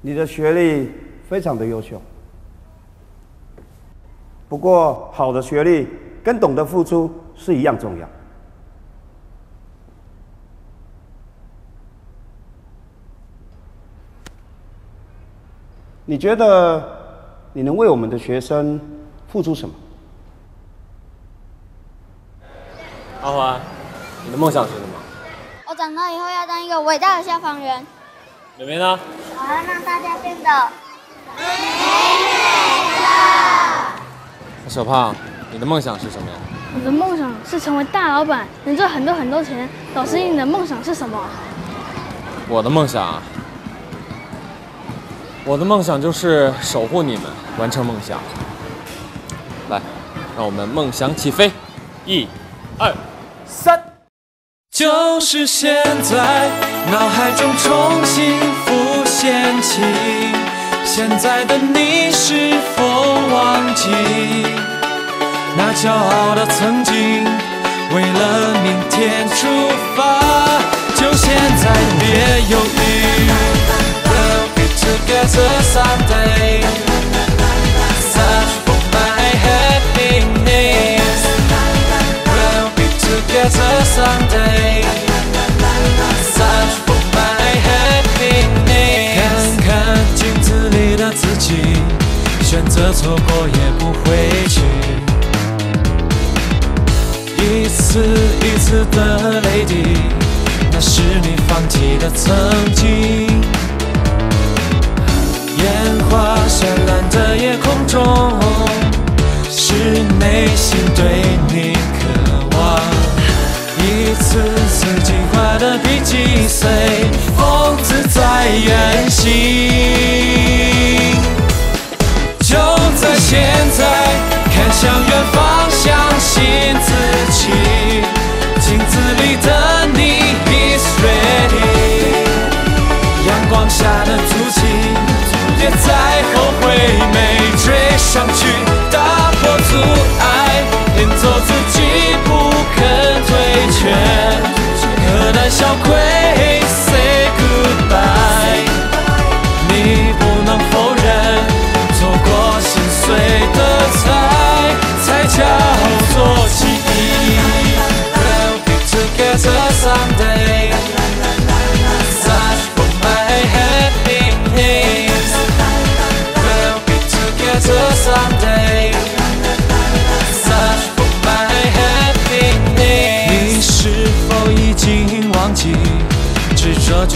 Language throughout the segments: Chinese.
你的学历非常的优秀。不过，好的学历跟懂得付出是一样重要。你觉得你能为我们的学生付出什么？阿华，你的梦想是什么？我长大以后要当一个伟大的消防员。妹妹呢？我要让大家变得美美的。小胖，你的梦想是什么呀？我的梦想是成为大老板，能赚很多很多钱。老师，你的梦想是什么？我的梦想。我的梦想就是守护你们，完成梦想。来，让我们梦想起飞！一、二、三。就是现在，脑海中重新浮现起，现在的你是否忘记那骄傲的曾经？为了明天出发，就现在，别犹豫。together someday. 一次一次的泪滴，那是你放弃的曾经。烟花绚烂的夜空中，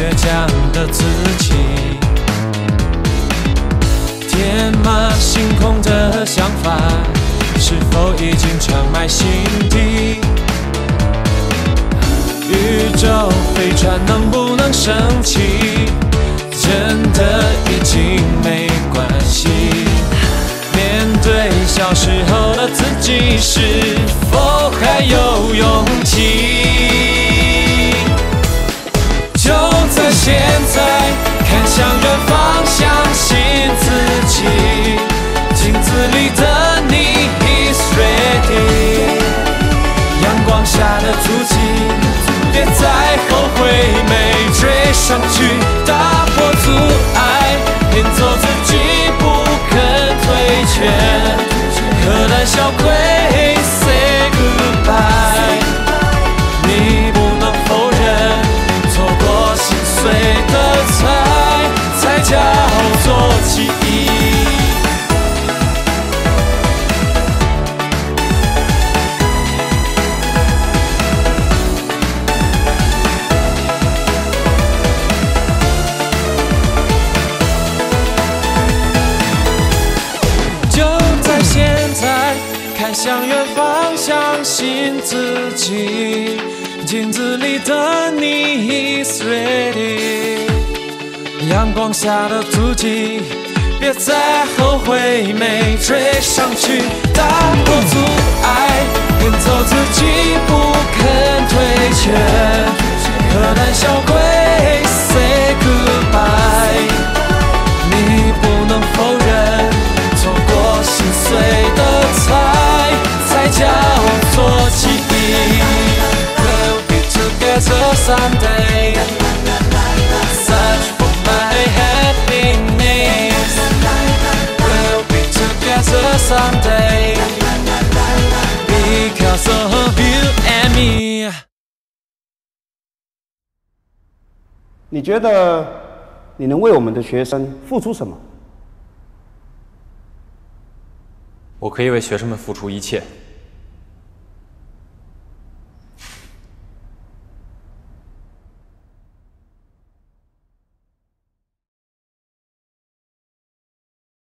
倔强的自己？天马行空的想法是否已经长埋心底？宇宙飞船能不能升起？和向远方，相信自己，镜子里的你 is ready。阳光下的足迹，别再后悔没追上去，打破阻碍，跟走自己，不肯退 someday，你觉得你能为我们的学生付出什么？我可以为学生们付出一切。